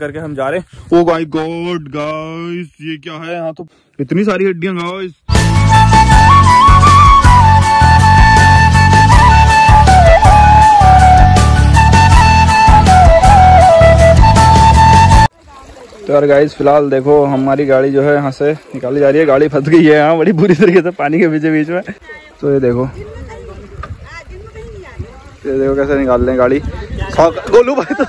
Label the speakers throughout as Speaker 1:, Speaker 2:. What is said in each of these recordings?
Speaker 1: करके हम जा रहे हैं। ओ माय गॉड गाइस ये क्या है? यहाँ तो इतनी सारी हड्डियाँ गाइस तो यार गाइस फ़िलहाल देखो, हमारी गाड़ी जो है यहाँ से निकाली जा रही है। गाड़ी फंस गई है यहाँ, बड़ी बुरी तरीके से पानी के बीच बीच में। तो ये देखो। ये देखो कैसे निकाल रहे हैं गाड़ी। गोलू भाई तो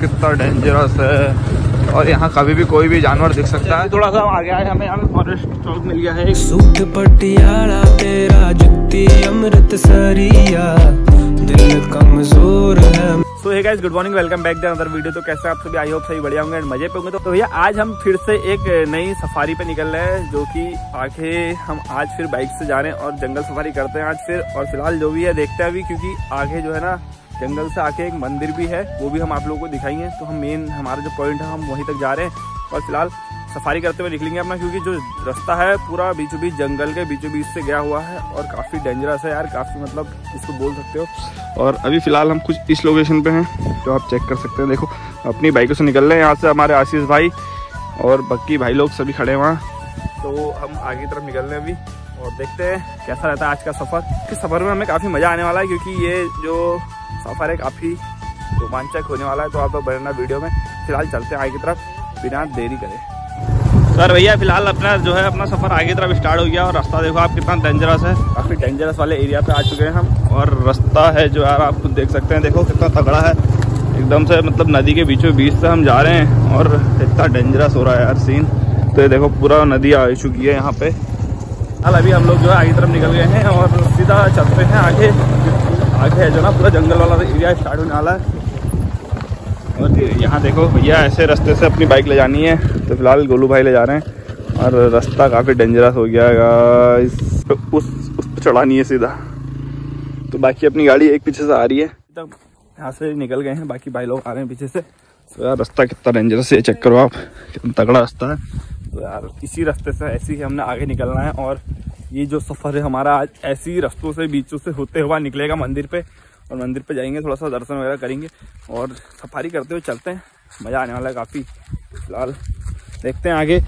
Speaker 1: कितना डेंजरस है। और यहाँ कभी भी कोई भी जानवर दिख सकता है। थोड़ा सा आगे आए हमें हमें फॉरेस्ट चौक मिल गया है।
Speaker 2: सूट पटियाला तेरा जुत्ती अमृत सरिया दिल कमज़ोर है।
Speaker 1: So hey guys good morning welcome back to another video तो कैसे आप सभी? आई होप सही बढ़िया होंगे मज़े पे होंगे। तो भैया आज हम फिर से एक नई सफारी पे निकल रहे हैं जो कि आगे हम आज फिर बाइक से जा रहे हैं और जंगल सफारी करते हैं आज फिर। और फ़िलहाल जो भी है देखते हैं अभी क्योंकि आगे जो है ना जंगल से आके एक मंदिर भी है, वो भी हम आप लोगों को दिखाएँगे। तो हम मेन हमारा जो पॉइंट है, हम वहीं तक जा रहे हैं। और फ़िलहाल सफारी करते हुए निकलेंगे अपना, क्योंकि जो रास्ता है पूरा बीचों बीच जंगल के बीचों बीच से गया हुआ है, और काफ़ी डेंजरस है यार, काफ़ी मतलब इसको बोल सकते हो। और अभी फ़िलहाल हम कुछ इस लोकेशन पे हैं, जो आप चेक कर सकते हैं। देखो, अपनी बाइकों से निकल रहे हैं यहाँ से हमारे आशीष भाई, और बाकी भाई लोग सभी खड़े हैं वहाँ। तो हम आगे की तरफ़ निकल रहे हैं अभी, और देखते हैं कैसा रहता है आज का सफ़र। इस सफ़र में हमें काफ़ी मज़ा आने वाला है, क्योंकि ये जो सफ़र है काफ़ी रोमांचक होने वाला है तो आप लोग बढ़ना वीडियो में। फ़िलहाल चलते हैं आगे की तरफ़ बिना देरी करें। सर भैया फ़िलहाल अपना जो है अपना सफ़र आगे तरफ़ स्टार्ट हो गया और रास्ता देखो आप कितना डेंजरस है। काफ़ी डेंजरस वाले एरिया पे आ चुके हैं हम। और रास्ता है जो यार आप खुद देख सकते हैं देखो कितना तगड़ा है। एकदम से मतलब नदी के बीचों बीच से हम जा रहे हैं और इतना डेंजरस हो रहा है यार सीन तो ये देखो पूरा नदी आ चुकी है यहाँ पे। हाल अभी हम लोग जो है आगे तरफ़ निकल गए हैं और सीधा चलते हैं आगे। आगे है जो ना पूरा जंगल वाला एरिया स्टार्ट होने वाला है। और यहाँ देखो, भैया ऐसे रास्ते से अपनी बाइक ले जानी है। तो फ़िलहाल गोलू भाई ले जा रहे हैं। और रास्ता काफ़ी डेंजरस हो गया है इस उस उस पर चढ़ानी है सीधा। तो बाकी अपनी गाड़ी एक पीछे से आ रही है। तब यहाँ से निकल गए हैं, बाकी भाई लोग आ रहे हैं पीछे से। तो यार, रास्ता कितना डेंजरस है चेक करो आप। कितना तगड़ा रास्ता है। तो यार, इसी रास्ते से ऐसे ही हमने आगे निकलना है और ये जो सफ़र है हमारा आज ऐसे ही रस्तों से, बीचों से होते हुआ निकलेगा मंदिर पे और मंदिर पे जाएँगे, थोड़ा सा दर्शन वगैरह करेंगे और सफारी करते हुए चलते हैं। मज़ा आने वाला है काफ़ी। फ़िलहाल देखते हैं आगे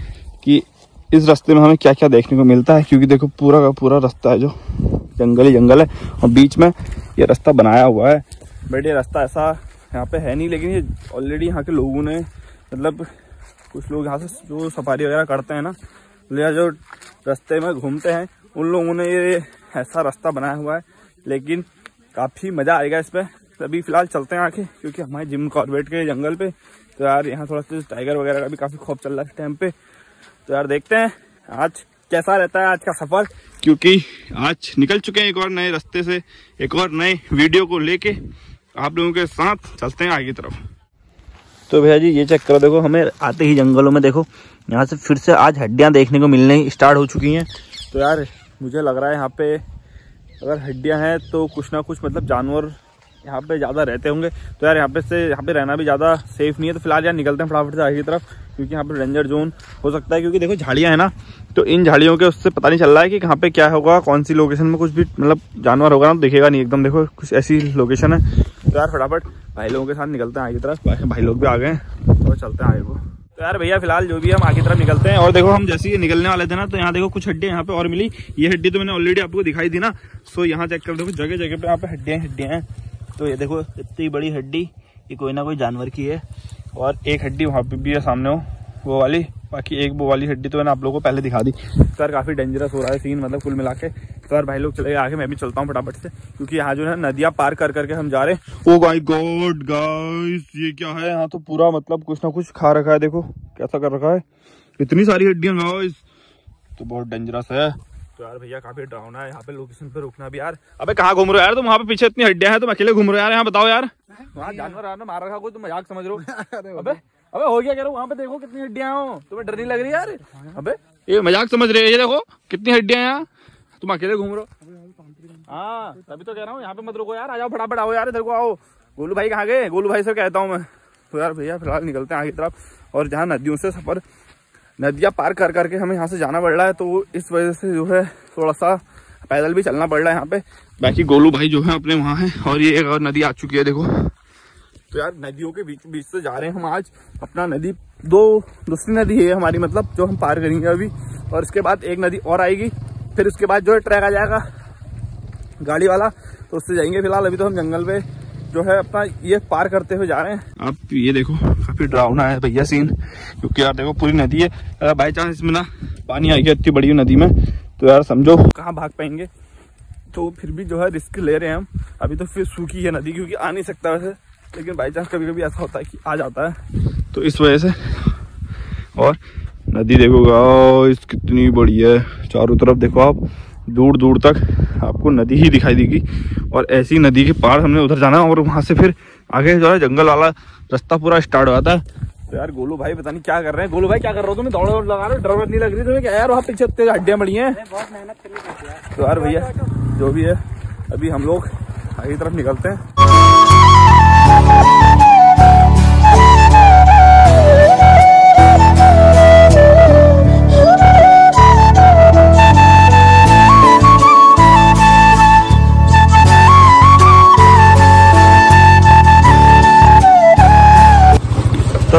Speaker 1: कि इस रास्ते में हमें क्या क्या देखने को मिलता है, क्योंकि देखो पूरा का पूरा रास्ता है जो जंगल ही जंगल है और बीच में ये रास्ता बनाया हुआ है। बट ये रास्ता ऐसा यहाँ पे है नहीं, लेकिन ये ऑलरेडी यहाँ के लोगों ने मतलब कुछ लोग यहाँ से जो सफारी वगैरह करते हैं ना या जो रास्ते में घूमते हैं, उन लोगों ने ये ऐसा रास्ता बनाया हुआ है, लेकिन काफ़ी मज़ा आएगा इस पर अभी फ़िलहाल चलते हैं आके क्योंकि हमारे जिम कॉर्बेट के जंगल पे तो यार यहाँ थोड़ा सा टाइगर वगैरह का भी काफ़ी खौफ चल रहा है इस टाइम पे। तो यार देखते हैं, आज कैसा रहता है आज का सफ़र, क्योंकि आज निकल चुके हैं एक और नए रास्ते से, एक और नए वीडियो को लेके। आप लोगों के साथ चलते हैं आगे तरफ़। तो भैया जी, ये चेक करो देखो, हमें आते ही जंगलों में देखो यहाँ से फिर से आज हड्डियाँ देखने को मिलने स्टार्ट हो चुकी हैं। तो यार, मुझे लग रहा है यहाँ पे अगर हड्डियाँ हैं तो कुछ ना कुछ मतलब जानवर यहाँ पे ज़्यादा रहते होंगे। तो यार, यहाँ पे से यहाँ पे रहना भी ज़्यादा सेफ़ नहीं है। तो फ़िलहाल यार निकलते हैं फटाफट से आगे की तरफ़, क्योंकि यहाँ पे डेंजर जोन हो सकता है, क्योंकि देखो झाड़ियाँ हैं ना। तो इन झाड़ियों के उससे पता नहीं चल रहा है कि कहाँ पे क्या होगा, कौन सी लोकेशन में कुछ भी मतलब जानवर होगा ना तो दिखेगा नहीं एकदम। देखो, कुछ ऐसी लोकेशन है। तो यार फटाफट भाई लोगों के साथ निकलते हैं आगे की तरफ़। भाई लोग भी आ गए तो चलते हैं आगे को। तो यार भैया, फ़िलहाल जो भी हम आगे तरफ़ निकलते हैं। और देखो, हम जैसे ही निकलने वाले थे ना तो यहाँ देखो कुछ हड्डियाँ यहाँ पे और मिली। ये हड्डी तो मैंने ऑलरेडी आपको दिखाई दी ना। सो यहाँ चेक कर, देखो, जगह जगह पे यहाँ पे हड्डियाँ हड्डियाँ हैं। तो ये देखो, इतनी बड़ी हड्डी, ये कोई ना कोई जानवर की है। और एक हड्डी वहाँ पे भी है सामने हो वो वाली बाकी एक वो वाली हड्डी तो मैंने आप लोगों को पहले दिखा दी। सर काफ़ी डेंजरस हो रहा है सीन मतलब कुल मिला के। तो यार भाई लोग चले आगे मैं भी चलता हूँ फटाफट से क्योंकि यहाँ जो है नदियाँ पार कर करके हम जा रहे हैं। ओ माय गॉड गाइस ये क्या है? यहाँ तो पूरा मतलब कुछ ना कुछ खा रखा है देखो कैसा कर रखा है। इतनी सारी हड्डियाँ गाइस तो बहुत डेंजरस है। तो यार भैया काफ़ी डरावना है यहाँ पे लोकेशन पे रुकना भी यार। अबे कहाँ घूम रहे हो यार? तुम वहाँ पे पीछे इतनी हड्डियाँ हैं तुम अकेले घूम रहे हो यार यहाँ बताओ यार। वहाँ जानवर आ मार रखा कोई तुम मज़ाक समझ रहे हो। अबे अबे हो गया कह रहा वहाँ पे देखो कितनी हड्डियाँ हो। तुम्हें डर नहीं लग रही यार? अबे। ये मज़ाक समझ रहे हो ये देखो कितनी हड्डियाँ यहाँ तुम अकेले घूम रहे हो। हाँ तभी तो कह रहा हूँ यहाँ पे मत रुको यार आ जाओ फटाफट आओ यार इधर को आओ। गोलू भाई कहाँ गए? गोलू भाई से कहता हूँ मैं। तो यार भैया फ़िलहाल निकलते हैं आगे तरफ़। और जहाँ नदियों से सफ़र नदियाँ पार कर करके हमें यहाँ से जाना पड़ रहा है तो इस वजह से जो है थोड़ा सा पैदल भी चलना पड़ रहा है यहाँ पे। बाकी गोलू भाई जो है अपने वहाँ है और ये एक और नदी आ चुकी है देखो। तो यार नदियों के बीच बीच से जा रहे हैं हम आज। अपना नदी दो दूसरी नदी है हमारी मतलब जो हम पार करेंगे अभी। और इसके बाद एक नदी और आएगी। फिर उसके बाद जो है ट्रैक आ जाएगा गाड़ी वाला तो उससे जाएँगे फ़िलहाल। अभी तो हम जंगल पे जो है अपना ये पार करते हुए जा रहे हैं। आप ये देखो काफ़ी डरावना है भैया सीन क्योंकि यार देखो पूरी नदी है। अगर बाई चांस इसमें ना पानी आ गया इतनी बड़ी नदी में। तो यार समझो। कहाँ भाग पाएँगे? तो फिर भी जो है रिस्क ले रहे हैं हम। अभी तो फिर सूखी है नदी क्योंकि आ नहीं सकता वैसे। लेकिन बाई चांस कभी कभी ऐसा होता है कि आ जाता है। तो इस वजह से और नदी देखो गाइस कितनी बड़ी है। चारों तरफ़ देखो आप दूर दूर तक आपको नदी ही दिखाई देगी। और ऐसी नदी के पार हमने उधर जाना और वहाँ से फिर आगे जो है जंगल वाला रास्ता पूरा स्टार्ट हुआ था। तो यार गोलू भाई पता नहीं क्या कर रहे हैं। गोलू भाई क्या कर रहे हो? तुम्हें दौड़ दौड़ लगा रहे हो? डर नहीं लग रही तुम्हें क्या यार वहाँ पीछे तेज हड्डियाँ बड़ी हैं। तो यार भैया जो भी है अभी हम लोग आगे तरफ़ निकलते हैं।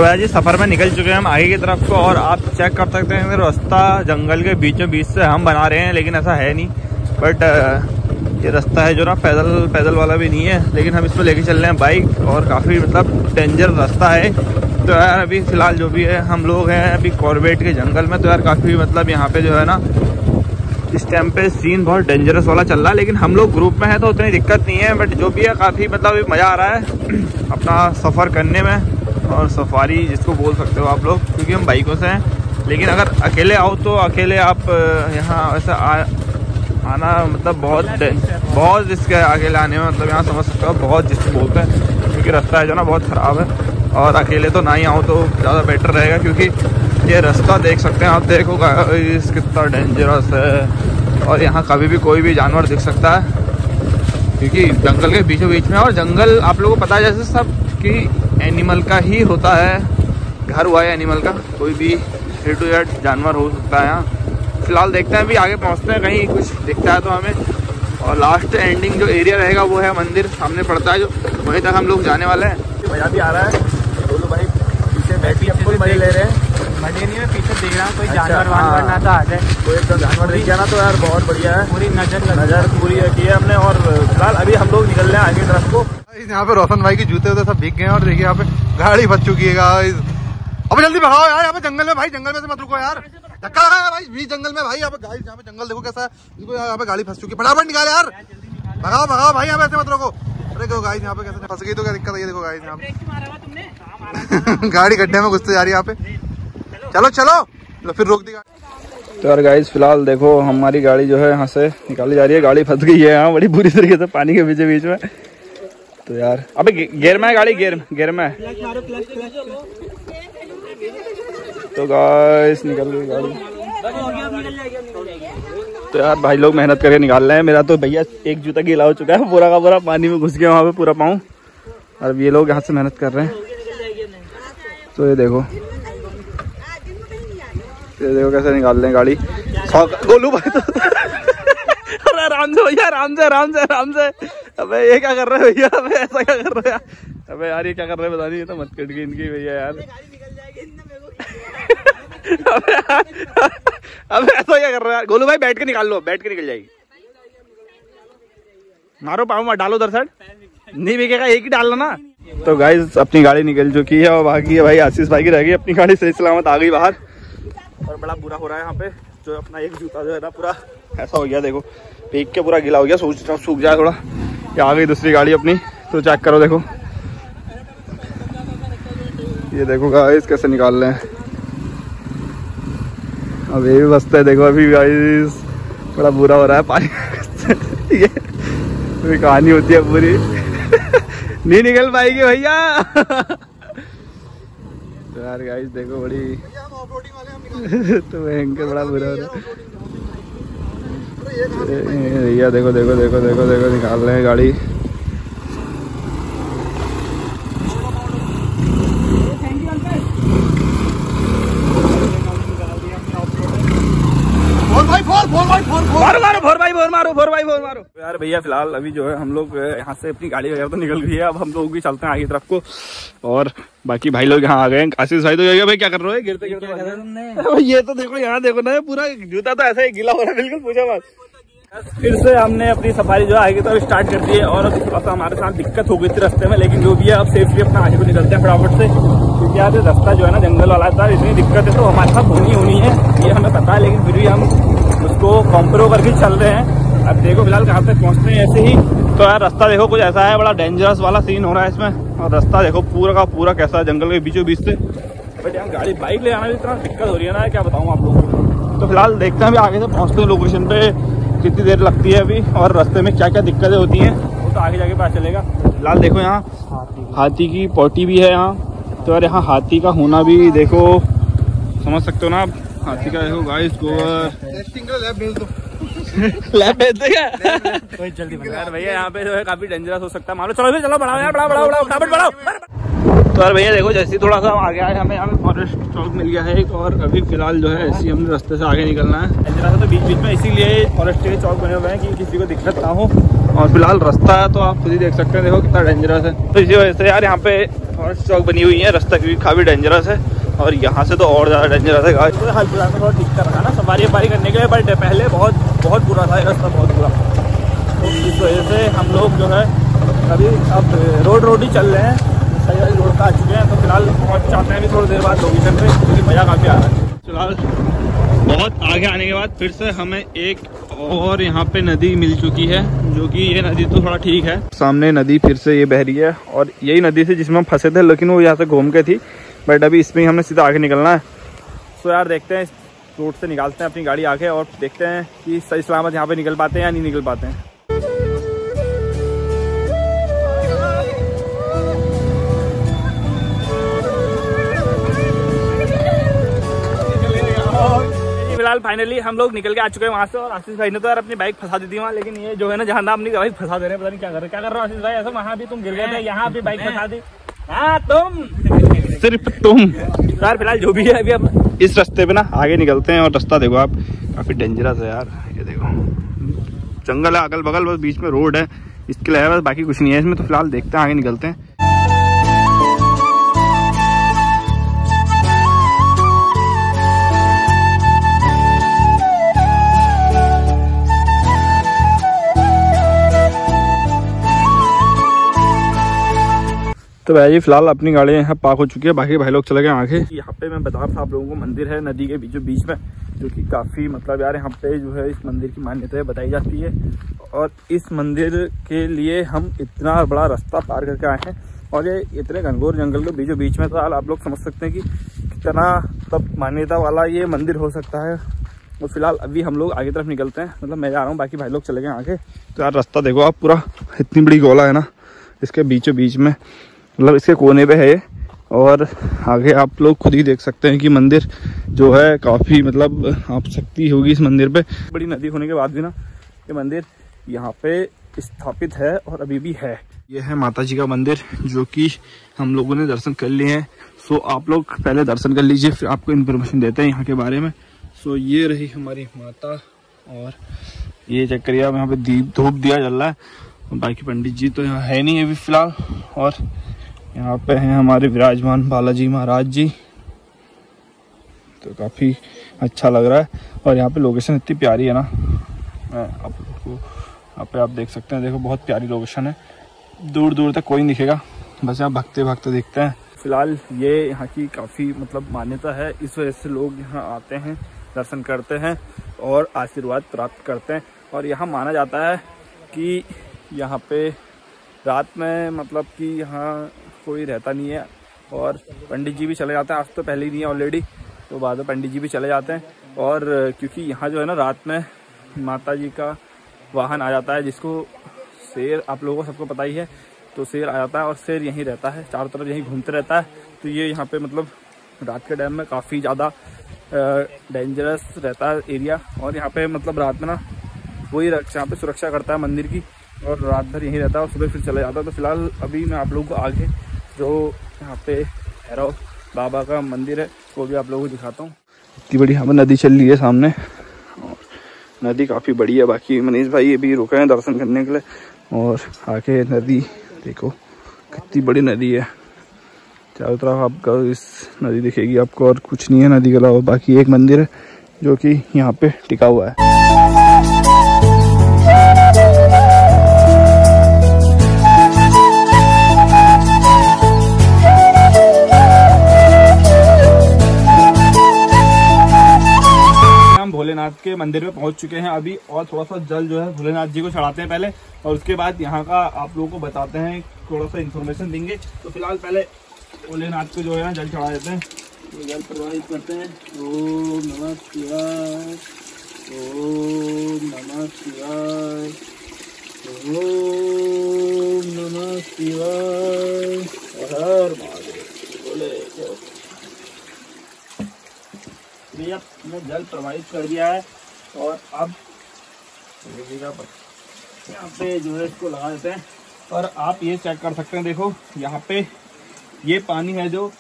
Speaker 1: भैया जी, सफ़र में निकल चुके हैं हम आगे की तरफ़ को और आप चेक कर सकते हैं रास्ता जंगल के बीचों बीच से हम बना रहे हैं, लेकिन ऐसा है नहीं। बट ये रास्ता है जो ना पैदल पैदल वाला भी नहीं है, लेकिन हम इसमें लेके चल रहे हैं बाइक और काफ़ी मतलब डेंजर रास्ता है। तो यार, अभी फ़िलहाल जो भी है, हम लोग हैं अभी कॉर्बेट के जंगल में तो यार काफ़ी मतलब यहाँ पे जो है ना, इस टाइम पे सीन बहुत डेंजरस वाला चल रहा है, लेकिन हम लोग ग्रुप में है तो उतनी दिक्कत नहीं है बट जो भी है, काफ़ी मतलब मज़ा आ रहा है अपना सफ़र करने में। और सफारी जिसको बोल सकते हो आप लोग क्योंकि हम बाइकों से हैं। लेकिन अगर अकेले आओ तो अकेले आप यहाँ आ, आना मतलब बहुत बहुत रिस्क है अकेले आने में। मतलब यहाँ समझ सकते हो बहुत जिसको बोलते हैं क्योंकि रास्ता है जो ना बहुत ख़राब है। और अकेले तो ना ही आओ तो ज़्यादा बेटर रहेगा क्योंकि ये रास्ता देख सकते हैं आप देखो कितना डेंजरस है। और यहाँ कभी भी कोई भी जानवर दिख सकता है क्योंकि जंगल के बीचों बीच में और जंगल आप लोगों को पता है जैसे सब कि एनिमल का ही होता है घर हुआ है एनिमल का कोई भी हेड टू हेड जानवर हो सकता है यहाँ। फ़िलहाल देखते हैं अभी आगे पहुँचते हैं कहीं कुछ दिखता है तो हमें। और लास्ट एंडिंग जो एरिया रहेगा वो है मंदिर सामने पड़ता है जो वहीं तक हम लोग जाने वाले हैं। मज़ा भी आ रहा है। दोनों भाई पीछे बैठी फुल मज़े ले रहे हैं।
Speaker 3: मज़े नहीं मैं पीछे देख रहा हूँ कोई
Speaker 1: अच्छा,
Speaker 3: जानवर वानवर
Speaker 1: हाँ।
Speaker 3: ना तो आ जाए।
Speaker 1: कोई एकदम जानवर दिख गया ना तो यार बहुत बढ़िया है।
Speaker 3: पूरी नज़र
Speaker 1: नज़र पूरी की है हमने और फ़िलहाल अभी हम लोग निकल रहे हैं आगे तरफ़ को।
Speaker 4: यहाँ पे रोशन भाई के जूते उते सब भीग गए हैं और देखिए यहाँ पे गाड़ी फंस चुकी है अबे जल्दी भगाओ यार, यहाँ पे जंगल में भाई, जंगल में से मत रुको यार। धक्का लगा है भाई बीच जंगल में भाई, यहाँ पे गाइस यहाँ पे जंगल देखो कैसा है। देखो यहाँ पे गाड़ी फंस चुकी है। फटाफट निकाल यार। भगाओ भगाओ भाई, यहाँ पे ऐसे मत रोको। अरे देखो गाइस यहाँ पे कैसे फंस गई तो क्या दिक्कत है? देखो गाइस यहाँ पे। गाड़ी गड्ढे में घुसते जा रही है यहाँ पे। चलो चलो। फिर रोक दी गाड़ी।
Speaker 1: तो यार गाइस फ़िलहाल देखो, हमारी गाड़ी जो है यहाँ से निकाली जा रही है। गाड़ी फंस गई है यहाँ, बड़ी बुरी तरीके से पानी के बीच बीच में। तो यार। अबे गे- गेयर में गाड़ी गेयर गेयर में तो गाइस निकल गई गाड़ी। तो यार, भाई लोग मेहनत करके निकाल रहे हैं। मेरा तो भैया एक जूता गीला हो चुका है, पूरा का पूरा पानी में घुस गया वहाँ पे, पूरा पाऊँ और ये लोग यहाँ से मेहनत कर रहे हैं। तो ये देखो। ये देखो कैसे निकाल रहे हैं गाड़ी। गोलू भाई तो अरे आराम से भैया, आराम से आराम से आराम से। अबे ये क्या कर रहे हैं भैया? अबे ऐसा क्या कर रहे हैं? अबे यार ये क्या कर रहे हैं? बता नहीं ये तो मत कट गई इनकी भैया यार। अबे यार, अबे ऐसा क्या कर रहे हैं गोलू भाई बैठ के निकाल लो बैठ के निकल जाएगी। मारो पाओ मत डालो उधर साइड। नहीं बिकेगा एक ही डालना ना। तो गाइस अपनी गाड़ी निकल चुकी है और बाकी है भाई आशीष भाई की रह गई अपनी गाड़ी सही सलामत आ गई बाहर। और बड़ा बुरा हो रहा है यहाँ पे जो अपना एक जूता जो है ना पूरा ऐसा हो गया देखो। पीक के पूरा गीला हो गया सोच रहा हूँ सूख जाए थोड़ा। ये आ गई दूसरी गाड़ी अपनी तो चेक करो देखो। ये देखो गाइस कैसे निकाल रहे हैं। अब ये भी बसते है, देखो अभी गाइस बड़ा बुरा हो रहा है, पानी ये पूरी कहानी होती है पूरी। नहीं निकल पाएगी भैया। तो यार गाइस देखो बड़ी तो बड़ा बुरा हो रहा है। भैया देखो देखो देखो देखो देखो निकाल रहे हैं गाड़ी। यार भैया फ़िलहाल अभी जो है हम लोग यहाँ से अपनी गाड़ी वगैरह तो निकल गई है अब हम लोग भी चलते हैं आगे तरफ़ को। और बाकी भाई लोग यहाँ आ गए हैं। आशीष भाई तो ये भाई क्या कर रहे हो? गिरते गिरते ये तो देखो यहाँ देखो ना पूरा जूता तो ऐसा ही गिला हो रहा है बिल्कुल पूछा बात फिर से हमने अपनी सफारी जो है आगे तो स्टार्ट कर दी है और अभी थोड़ा सा हमारे साथ दिक्कत हो गई थी रास्ते में लेकिन जो भी है अब सेफली अपना आगे को निकलते हैं फटाफट से। क्योंकि यार ये रास्ता जो है ना जंगल वाला था इतनी दिक्कत है तो हमारे साथ होनी होनी है ये हमें पता है लेकिन फिर भी हम उसको कॉम्प्रो करके चल रहे हैं। अब देखो फ़िलहाल कहाँ तक पहुँचते हैं ऐसे ही। तो यार रास्ता देखो कुछ ऐसा है बड़ा डेंजरस वाला सीन हो रहा है इसमें। और रास्ता देखो पूरा का पूरा कैसा है जंगल के बीचों बीच से। बट यहाँ गाड़ी बाइक ले आना भी इतना दिक्कत हो रही है ना क्या बताऊँ आप लोगों को। तो फ़िलहाल देखते हैं अभी आगे से पहुँचते हैं लोकेशन पे। कितनी देर लगती है अभी? और रास्ते में क्या क्या दिक्कतें होती हैं? वो तो आगे जाके पता चलेगा। फ़िलहाल देखो यहाँ। हाथी की पोटी भी है यहाँ। तो यार यहाँ हाथी का होना भी देखो। समझ सकते हो ना आप? हाथी का देखो गाइस गोबर। देगा जल्दी यार भैया यहाँ पे जो है काफ़ी डेंजरस हो सकता है। मानो चलो चलो बढ़ाओ यार बढ़ाओ बढ़ाओ बढ़ाओ फटाफट बढ़ाओ। तो यार भैया, देखो जैसे थोड़ा सा आगे आए, हमें यहाँ फॉरेस्ट चौक मिल गया है एक, और अभी फ़िलहाल जो है, ऐसे हमने रास्ते से आगे निकलना है। है तो बीच बीच में इसीलिए फॉरेस्ट के चौक बने हुए हैं कि किसी को दिक्कत ना हो। और फ़िलहाल रास्ता है तो आप खुद ही देख सकते हैं, देखो कितना डेंजरस है। तो इसी वजह से यार यहाँ पे फॉरेस्ट चौक बनी हुई है, रास्ता भी काफ़ी डेंजरस है, और यहाँ से तो और ज़्यादा डेंजरस है हाल फ़िलहाल में थोड़ा ठीक कर रखा ना सवारी ववारी करने के लिए बट पहले बहुत बहुत बुरा था रास्ता, बहुत बुरा। तो इस वजह से हम लोग जो है, अभी अब रोड रोड ही चल रहे हैं। वाली रोड का आ चुके हैं तो फ़िलहाल पहुँच जाते हैं थोड़ी देर बाद लोकेशन पे क्योंकि मज़ा काफ़ी आ रहा है। फ़िलहाल बहुत आगे आने के बाद फिर से हमें एक और यहाँ पे नदी मिल चुकी है जो कि ये नदी तो थोड़ा ठीक है। सामने नदी फिर से ये बह रही है और यही नदी से जिसमें हम फंसे थे लेकिन वो यहाँ से घूम के थी बट अभी इसमें हमने सीधा आगे निकलना है। तो यार देखते हैं इस रोड से निकालते हैं अपनी गाड़ी आगे और देखते हैं कि सही सलामत यहाँ पे निकल पाते हैं या नहीं निकल पाते हैं। फ़िलहाल फाइनली हम लोग निकल के आ चुके हैं वहाँ से और आशीष भाई ने तो यार अपनी बाइक फंसा दी थी वहाँ लेकिन ये जो है ना जहाँ ना अपनी बाइक फंसा दे रहे हैं पता नहीं क्या कर रहे क्या कर रहे हो आशीष भाई? ऐसा वहाँ भी तुम गिर गए थे यहाँ भी बाइक फंसा दी। हाँ तुम। सिर्फ़ तुम। यार फ़िलहाल जो भी है अभी अब इस रास्ते पे ना आगे निकलते हैं और रास्ता देखो आप। काफ़ी डेंजरस है यार ये देखो। जंगल है अगल बगल बस बीच में रोड है। इसके अलावा बस बाकी कुछ नहीं है। इसमें तो फ़िलहाल देखते हैं आगे निकलते हैं। तो भाई जी, फ़िलहाल अपनी गाड़ी यहाँ पार्क हो चुकी है, बाकी भाई लोग चले गए आगे। यहाँ पे मैं बता रहा था आप लोगों को, मंदिर है नदी के बीचों बीच में, जो कि काफ़ी मतलब यार यहाँ पे जो है इस मंदिर की मान्यता बताई जाती है। और इस मंदिर के लिए हम इतना बड़ा रास्ता पार करके आए हैं। और ये इतने घनघोर जंगल के बीचों बीच में तो आप लोग समझ सकते हैं कि कितना तब मान्यता वाला ये मंदिर हो सकता है। और फ़िलहाल अभी हम लोग आगे तरफ़ निकलते हैं मतलब मैं जा रहा हूँ, बाकी भाई लोग चले गए आगे। तो यार रास्ता देखो आप पूरा, इतनी बड़ी गोला है ना, इसके बीचों बीच में। मतलब इसके कोने पे है और आगे आप लोग खुद ही देख सकते हैं कि मंदिर जो है काफ़ी मतलब आप शक्ति होगी इस मंदिर पे। बड़ी नदी होने के बाद भी ना ये मंदिर यहाँ पे स्थापित है और अभी भी है। ये है माता जी का मंदिर जो कि हम लोगों ने दर्शन कर लिए हैं। सो आप लोग पहले दर्शन कर लीजिए, फिर आपको इन्फॉर्मेशन देते हैं यहाँ के बारे में। सो ये रही हमारी माता और ये चेक करिए अब यहाँ पे दीप धूप दिया चल रहा है। बाकी पंडित जी तो यहाँ है नहीं अभी फ़िलहाल। और यहाँ पे हैं हमारे विराजमान बालाजी महाराज जी। तो काफ़ी अच्छा लग रहा है। और यहाँ पे लोकेशन इतनी प्यारी है ना। मैं आपको यहाँ पे आप देख सकते हैं। देखो, बहुत प्यारी लोकेशन है। दूर दूर तक कोई दिखेगा। बस यहाँ भगते भगते दिखते हैं। फ़िलहाल ये यहाँ की काफ़ी मतलब मान्यता है। इस वजह से लोग यहाँ आते हैं, दर्शन करते हैं और आशीर्वाद प्राप्त करते हैं। और यहाँ माना जाता है कि यहाँ पे रात में मतलब कि यहाँ कोई रहता नहीं है। और पंडित जी भी चले जाते हैं। आज तो पहले ही नहीं है ऑलरेडी तो बाद में पंडित जी भी चले जाते हैं। और क्योंकि यहाँ जो है ना, रात में माता जी का वाहन आ जाता है, जिसको शेर आप लोगों को सबको पता ही है तो शेर आ जाता है और शेर यहीं रहता है। चारों तरफ़ यहीं घूमते रहता है। तो ये यहाँ पे मतलब रात के टाइम में काफ़ी ज़्यादा डेंजरस रहता है एरिया और यहाँ पे मतलब रात में ना, वही यहाँ पे सुरक्षा करता है मंदिर की, और रात भर यहीं रहता है और सुबह फिर चले जाता है। तो फ़िलहाल अभी मैं आप लोगों को आगे जो यहाँ पे भैरव बाबा का मंदिर है, वो भी आप लोगों को दिखाता हूँ। इतनी बड़ी हमें नदी चल रही है सामने, और नदी काफ़ी बड़ी है। बाकी मनीष भाई अभी रुके हैं दर्शन करने के लिए, और आके नदी, देखो, कितनी बड़ी नदी है। चारों तरफ़ आपका इस नदी दिखेगी आपको, और कुछ नहीं है नदी के अलावा, बाकी एक मंदिर है जो कि यहाँ पे टिका हुआ है। भोलेनाथ के मंदिर में पहुँच चुके हैं अभी और थोड़ा सा जल जो है भोलेनाथ जी को चढ़ाते हैं पहले और उसके बाद यहाँ का आप लोगों को बताते हैं थोड़ा सा इन्फॉर्मेशन देंगे। तो फ़िलहाल पहले भोलेनाथ को जो है जल चढ़ा देते हैं। तो जल प्रवाहित करते हैं। ओम नमः शिवाय, ओम नमः शिवाय, ओम बोले भैया हमने जल प्रवाहित कर दिया है और अब यहाँ पे जो है इसको लगा देते हैं। और आप ये चेक कर सकते हैं देखो यहाँ पे ये पानी है जो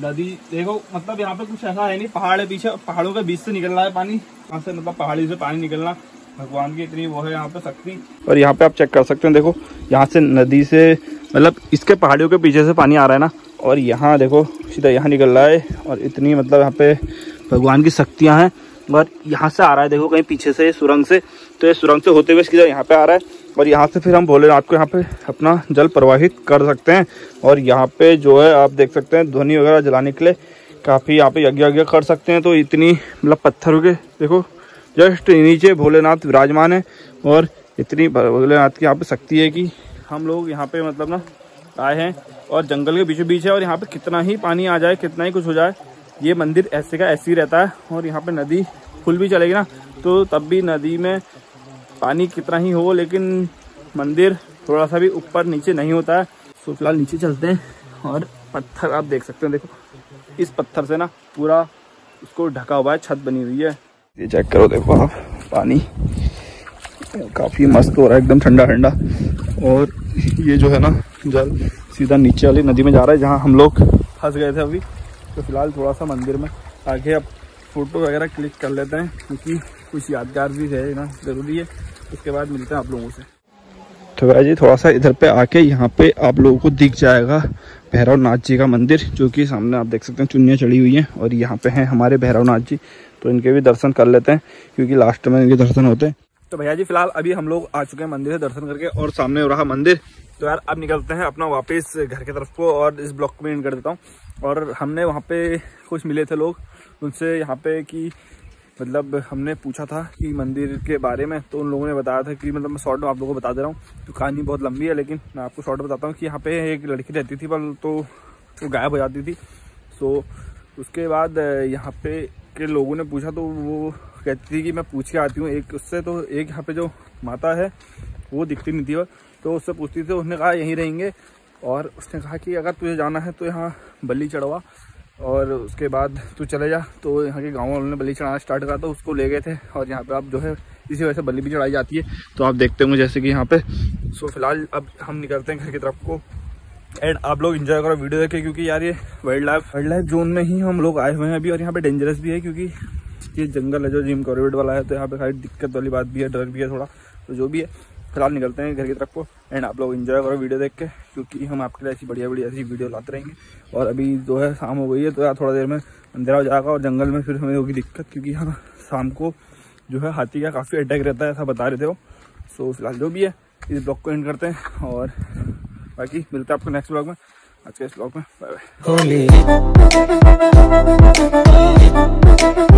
Speaker 1: नदी देखो मतलब यहाँ पे कुछ ऐसा है नहीं पहाड़ है पीछे पहाड़ों के बीच से निकल रहा है पानी। वहाँ से मतलब पहाड़ी से पानी निकलना भगवान की इतनी वो है यहाँ पे शक्ति। और यहाँ पे आप चेक कर सकते हैं देखो यहाँ से नदी से मतलब इसके पहाड़ियों के पीछे से पानी आ रहा है ना। और यहाँ देखो सीधा यहाँ निकल रहा है और इतनी मतलब यहाँ पे भगवान की शक्तियाँ हैं और यहाँ से आ रहा है, देखो कहीं पीछे से, सुरंग से। तो ये सुरंग से होते हुए सीधा यहाँ पे आ रहा है और यहाँ से फिर हम भोलेनाथ को यहाँ पे अपना जल प्रवाहित कर सकते हैं और यहाँ पे जो है, आप देख सकते हैं, ध्वनि वगैरह जलाने के लिए काफ़ी यहाँ पे यज्ञ यज्ञ कर सकते हैं। तो इतनी मतलब पत्थरों के, देखो, जस्ट नीचे भोलेनाथ विराजमान है और इतनी भोलेनाथ की यहाँ पे शक्ति है कि हम लोग यहाँ पे मतलब ना आए हैं और जंगल के बीचों बीच है और यहाँ पे कितना ही पानी आ जाए, कितना ही कुछ हो जाए ये मंदिर ऐसे का ऐसे ही रहता है और यहाँ पे नदी फुल भी चलेगी ना तो तब भी नदी में पानी कितना ही हो, लेकिन मंदिर थोड़ा सा भी ऊपर नीचे नहीं होता है। तो फ़िलहाल नीचे चलते हैं और पत्थर आप देख सकते हैं, देखो। इस पत्थर से ना पूरा उसको ढका हुआ है, छत बनी हुई है। ये चेक करो, देखो आप, पानी काफ़ी मस्त हो रहा है, एकदम ठंडा ठंडा और ये जो है ना, जल सीधा नीचे वाली नदी में जा रहा है, जहाँ हम लोग फंस गए थे अभी। तो फ़िलहाल थोड़ा सा मंदिर में आगे अब फ़ोटो वगैरह क्लिक कर लेते हैं, क्योंकि कुछ यादगार भी है ना? ज़रूरी है। उसके बाद मिलते हैं आप लोगों से। तो भाई जी थोड़ा सा इधर पे आके यहाँ पे आप लोगों को दिख जाएगा भैरव नाथ जी का मंदिर, जो कि सामने आप देख सकते हैं चुनियाँ चढ़ी हुई हैं, और यहाँ पे हैं हमारे भैरव नाथ जी। तो इनके भी दर्शन कर लेते हैं, क्योंकि लास्ट में इनके दर्शन होते हैं। तो भैया जी, फ़िलहाल अभी हम लोग आ चुके हैं मंदिर से दर्शन करके और सामने हो रहा मंदिर। तो यार, अब निकलते हैं अपना वापस घर की तरफ़ को और इस ब्लॉक में एंड कर देता हूँ। और हमने वहाँ पे कुछ मिले थे लोग, उनसे यहाँ पे कि मतलब हमने पूछा था कि मंदिर के बारे में तो उन लोगों ने बताया था कि मतलब मैं शॉर्ट में आप लोगों को बता दे रहा हूँ। तो कहानी बहुत लंबी है, लेकिन मैं आपको शॉर्ट बताता हूँ कि यहाँ पे एक लड़की रहती थी, पर तो वो गायब हो जाती थी। सो उसके बाद यहाँ पे के लोगों ने पूछा तो वो कहती थी कि मैं पूछ के आती हूँ। एक उससे तो एक यहाँ पे जो माता है, वो दिखती नहीं थी तो उससे पूछती थी उसने कहा, यहीं रहेंगे। और उसने कहा कि, अगर तुझे जाना है तो यहाँ बलि चढ़वा। और उसके बाद तू चले जा। तो यहाँ के गाँव वालों ने बलि चढ़ाना स्टार्ट करा तो उसको ले गए थे। और यहाँ पे आप जो है, इसी वजह से बलि भी चढ़ाई जाती है। तो आप देखते होंगे जैसे कि यहाँ पे, सो फ़िलहाल अब हम निकलते हैं घर की तरफ़ को। एंड आप लोग इन्जॉय करो वीडियो देखें क्योंकि यार ये wild life wild life zone में ही हम लोग आए हुए हैं अभी। और यहाँ पे डेंजरस भी है, क्योंकि ये जंगल है जो, जिम कॉरिडोर वाला है तो यहाँ पे सारी दिक्कत वाली बात भी है, डर भी है थोड़ा तो जो भी है। फ़िलहाल निकलते हैं घर की तरफ़ को एंड आप लोग इन्जॉय करो वीडियो देख के, क्योंकि हम आपके लिए ऐसी बढ़िया बढ़िया ऐसी वीडियो लाते रहेंगे। और अभी जो है, शाम हो गई है तो यार थोड़ा देर में अंधेरा हो जाएगा, और जंगल में फिर हमें होगी दिक्कत, क्योंकि यहाँ शाम को जो है हाथी का काफ़ी अटैक रहता है, ऐसा बता रहे थे वो। सो फ़िलहाल जो भी है, इस ब्लॉग को एंड करते हैं, और बाकी मिलते हैं आपको नेक्स्ट ब्लॉग में। आज के इस ब्लॉग में बाय बाय